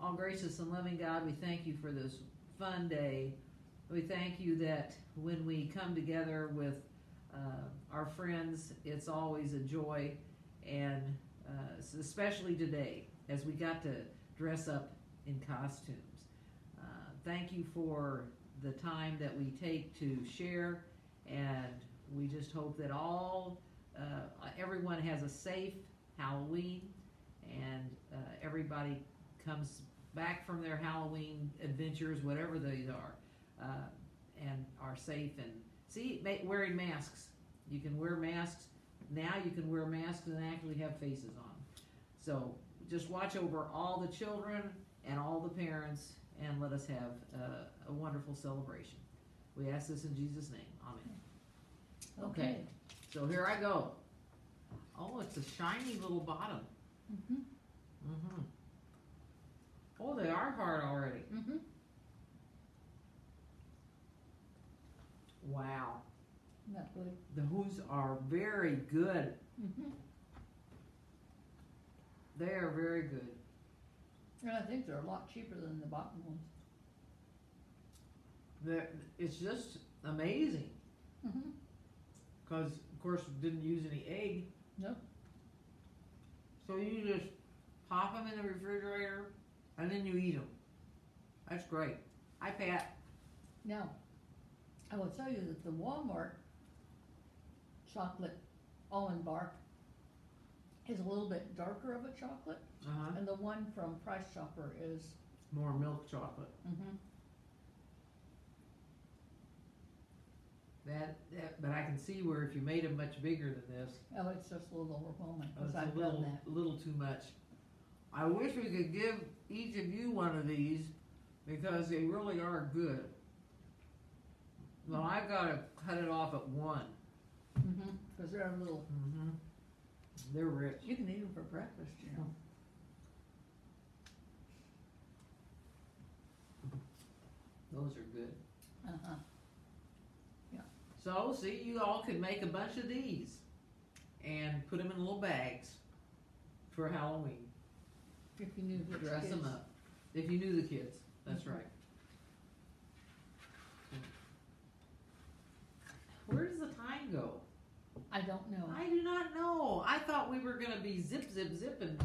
All gracious and loving God, we thank you for this fun day. We thank you that when we come together with uh, our friends, it's always a joy, and uh, especially today as we got to dress up in costumes. Uh, thank you for the time that we take to share, and we just hope that all uh, everyone has a safe Halloween, and uh, everybody comes back from their Halloween adventures, whatever these are, uh, and are safe and see wearing masks. You can wear masks now. You can wear masks and actually have faces on. So just watch over all the children and all the parents, and let us have uh, a wonderful celebration. We ask this in Jesus' name. Amen. Okay. So here I go. Oh, it's a shiny little bottom. Mhm. Mm-hmm. Oh, they are hard already. Mhm. Wow. Not good. Those are very good. Mhm. They are very good. And I think they're a lot cheaper than the bottom ones. It's just amazing Mhm. because, of course, we didn't use any egg. Nope. So you just pop them in the refrigerator and then you eat them. That's great. Hi, Pat. Now, I will tell you that the Walmart chocolate almond bar is a little bit darker of a chocolate, Uh huh. and the one from Price Chopper is. More milk chocolate. Mm-hmm. That, that, but I can see where if you made them much bigger than this, Oh, it's just a little overwhelming Oh, because It's a I've little, done that. little too much. I wish we could give each of you one of these because they really are good. Well, I've gotta cut it off at one. Mm-hmm. Because they're a little. Mm-hmm. They're rich. You can eat them for breakfast, you know. Those are good. Uh-huh. Yeah. So, see, you all could make a bunch of these and put them in little bags for Halloween. If you knew which Dress them kids. up. If you knew the kids, that's Mhm. right. Where does the time go? I don't know. I do not know. I thought we were gonna be zip, zip, zip and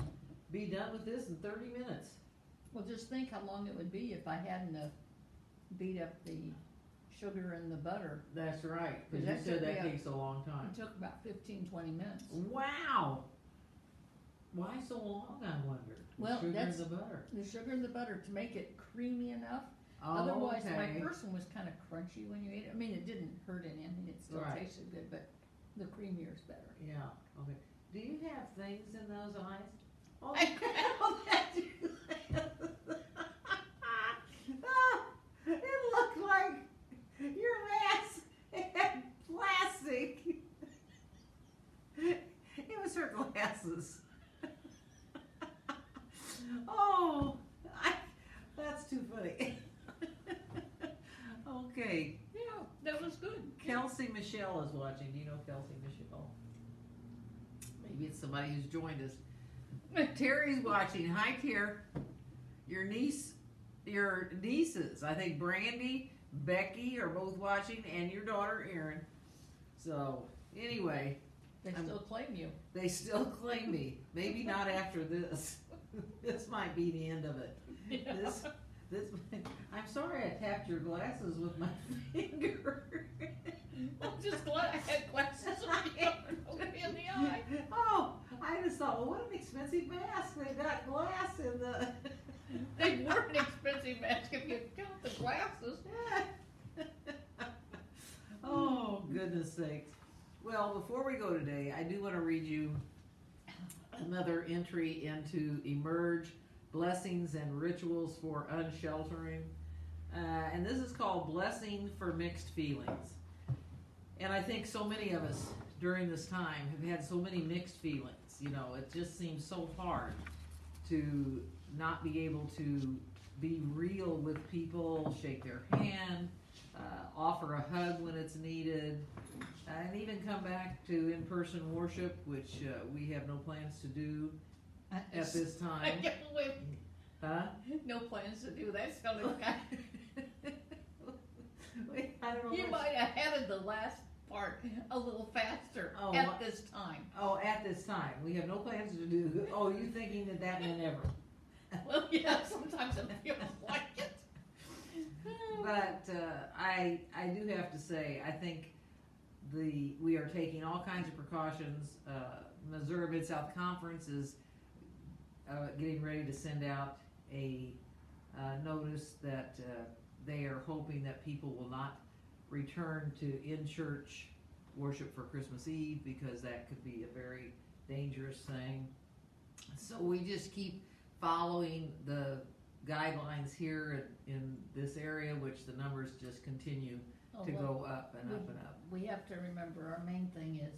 be done with this in thirty minutes. Well, just think how long it would be if I hadn't uh, beat up the sugar and the butter. That's right, cause you That said took that a- takes a long time. It took about 15, 20 minutes. Wow! Why so long, I wonder? The Well, Sugar and that's- the butter. The sugar and the butter to make it creamy enough. Oh, Otherwise, my okay. person was kind of crunchy when you ate it. I mean, it didn't hurt any. I mean, it still Right. tasted good, but the creamier is better. Yeah, okay. Do you have things in those eyes? *laughs* Oh, I- *laughs* oh, that you- It looked like your mask had plastic. It was her glasses. Oh, I, that's too funny. Okay, Yeah, that was good. Michelle is watching. Do you know Kelsey Michelle? Maybe it's somebody who's joined us. *laughs* Terry's watching. Hi, Ter. Your niece, your nieces, I think Brandy, Becky are both watching, and your daughter Erin. So anyway, They I'm- still claim you. they still claim me. Maybe not after this. *laughs* this might be the end of it. This, this. *laughs* I'm sorry I tapped your glasses with my finger. I'm just glad I had glasses on *laughs* in the eye. Oh, I just thought, well, what an expensive mask. They got glass in the. *laughs* They were an expensive mask if you count the glasses. *laughs* oh, goodness sakes. Well, before we go today, I do want to read you another entry into Emerge Blessings and Rituals for Unsheltering. Uh, and this is called Blessing for Mixed Feelings. And I think so many of us during this time have had so many mixed feelings. You know, it just seems so hard to not be able to be real with people, shake their hand, uh, offer a hug when it's needed, and even come back to in person worship, which uh, we have no plans to do at this *laughs* time. Huh? no plans to do that. Sounded like I, I don't know. you might have added the last part a little faster Oh, at this time. Oh, at this time, we have no plans to do. Oh, you thinking that that meant ever? *laughs* Well, yeah, sometimes it feels *laughs* like it. But uh, I I do have to say I think the we are taking all kinds of precautions. Uh, Missouri Mid South Conference is uh, getting ready to send out a uh, notice that uh, they are hoping that people will not return to in church worship for Christmas Eve because that could be a very dangerous thing. So we just keep following the guidelines here in, in this area, which the numbers just continue Oh, to well, go up and up and up. We have to remember, our main thing is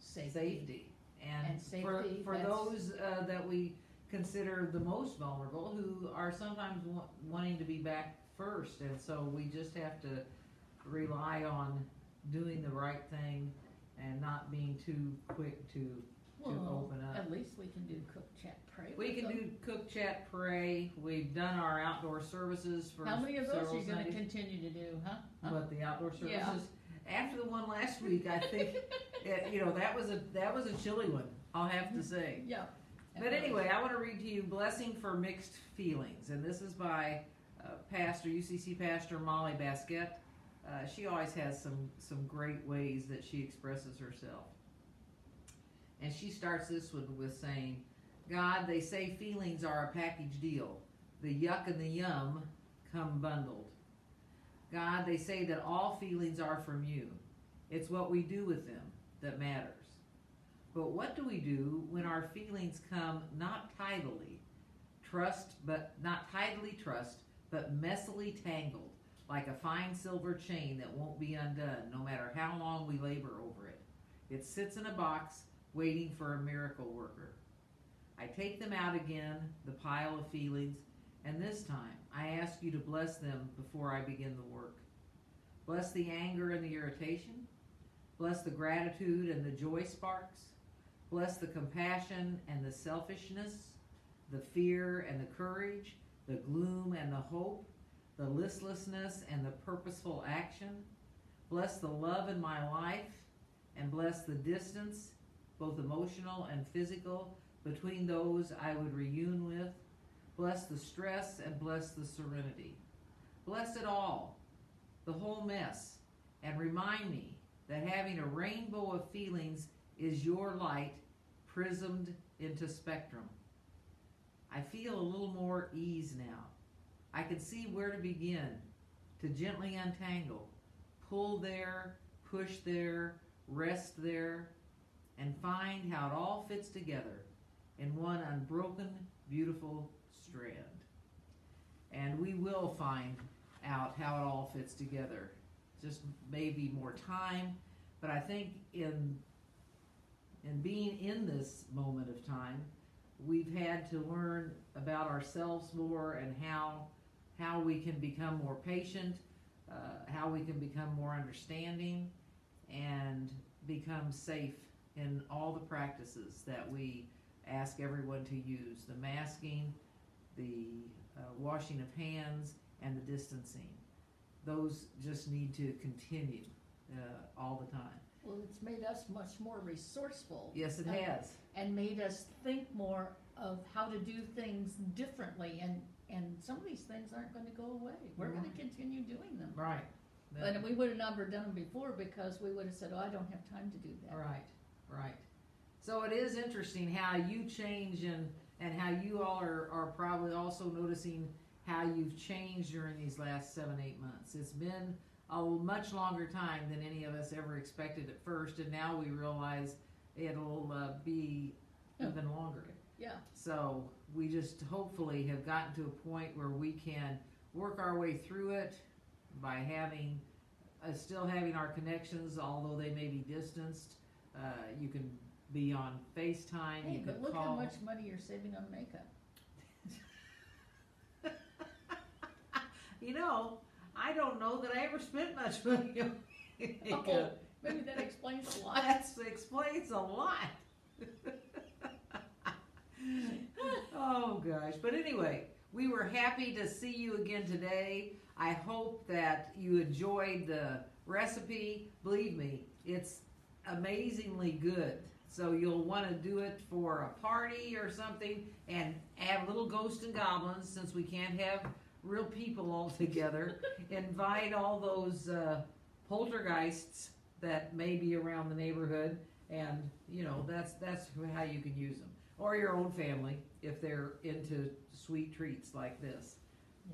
safety. Safety. And And for, safety, for that's- those, uh, that we consider the most vulnerable, who are sometimes wa- wanting to be back first, and so we just have to rely on doing the right thing and not being too quick to, to Well, open up. At least we can do cook, chat, pray. We with can them. do cook, chat, pray, we've done our outdoor services for How many of those are several you gonna Sundays. continue to do, huh? But the outdoor Yeah. services, after the one last week, I think, *laughs* it- you know, that was a, that was a chilly one, I'll have to say. Yeah. But anyway, I wanna read to you Blessing for Mixed Feelings, and this is by, uh, Pastor, UCC Pastor Molly Baskette. Uh, she always has some, some great ways that she expresses herself. And she starts this one with saying, God, they say feelings are a package deal. The yuck and the yum come bundled. God, they say that all feelings are from you. It's what we do with them that matters. But what do we do when our feelings come not tidily, trust, but not tidily trust, but messily tangled, like a fine silver chain that won't be undone, no matter how long we labor over it? It sits in a box, waiting for a miracle worker. I take them out again, the pile of feelings, and this time I ask you to bless them before I begin the work. Bless the anger and the irritation. Bless the gratitude and the joy sparks. Bless the compassion and the selfishness, the fear and the courage, the gloom and the hope, the listlessness and the purposeful action. Bless the love in my life and bless the distance, both emotional and physical, between those I would reune with. Bless the stress and bless the serenity. Bless it all, the whole mess, and remind me that having a rainbow of feelings is your light prismed into spectrum. I feel a little more ease now. I can see where to begin, to gently untangle, pull there, push there, rest there, and find how it all fits together in one unbroken, beautiful strand. And we will find out how it all fits together. Just maybe more time, but I think in in being in this moment of time, we've had to learn about ourselves more and how how we can become more patient, uh, how we can become more understanding, and become safe in all the practices that we ask everyone to use: the masking, the uh, washing of hands, and the distancing. Those just need to continue uh, all the time. Well, it's made us much more resourceful. Yes, it Uh, has. And made us think more of how to do things differently, and, and some of these things aren't gonna go away. We're gonna continue doing them. Right. But we would have never done them before because we would have said, oh, I don't have time to do that. Right, right. So it is interesting how you change and, and how you all are, are probably also noticing how you've changed during these last seven, eight months. It's been a much longer time than any of us ever expected at first, and now we realize it'll uh, be even longer. Yeah, So we just hopefully have gotten to a point where we can work our way through it by having, uh, still having our connections, although they may be distanced. Uh, you can be on FaceTime, hey, you but look how much money you're saving on makeup. *laughs* You know, I don't know that I ever spent much money on Oh, maybe that explains a lot. That explains a lot. *laughs* *laughs* oh gosh, but anyway, we were happy to see you again today. I hope that you enjoyed the recipe. Believe me, it's amazingly good. So you'll want to do it for a party or something and have little ghosts and goblins since we can't have real people all together. *laughs* Invite all those uh, poltergeists that may be around the neighborhood and you know that's that's how you can use them or your own family if they're into sweet treats like this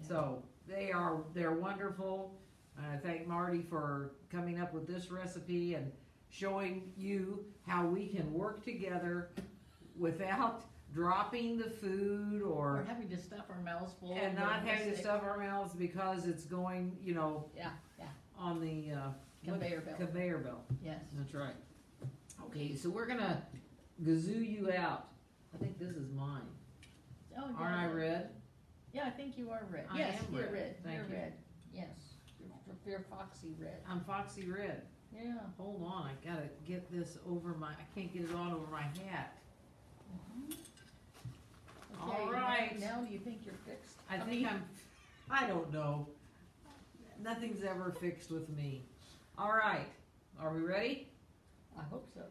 Yeah. so they are they're wonderful i thank marty for coming up with this recipe and showing you how we can work together without dropping the food Or or having to stuff our mouths full. and not having to stuff our mouths because it's going, you know, Yeah, yeah, on the uh, conveyor belt, conveyor belt. yes. That's right. Okay, so we're gonna gazoo you out. I think this is mine. Oh, yeah. Aren't I red? Yeah, I think you are red. I Yes, am you're red. red, Thank you're you. red, yes. You're, you're foxy red, I'm foxy red. yeah. Hold on, I gotta get this over my. I can't get it on over my hat. Mm-hmm. All Okay, now- right. Now, do you think you're fixed? I think I'm. *laughs* I don't know. Nothing's ever fixed with me. All right, are we ready? I hope so.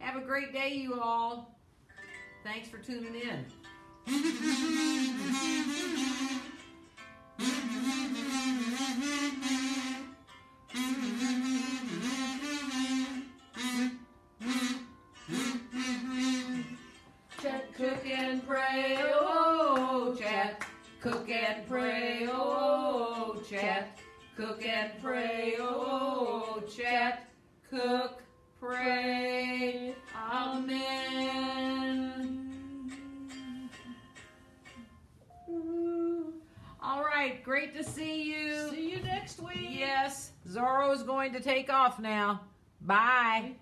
Have a great day, you all. Thanks for tuning in. Cook and pray, oh, chat. Cook and pray, oh, chat. Cook and pray, oh, chat. Cook, to take off now. Bye.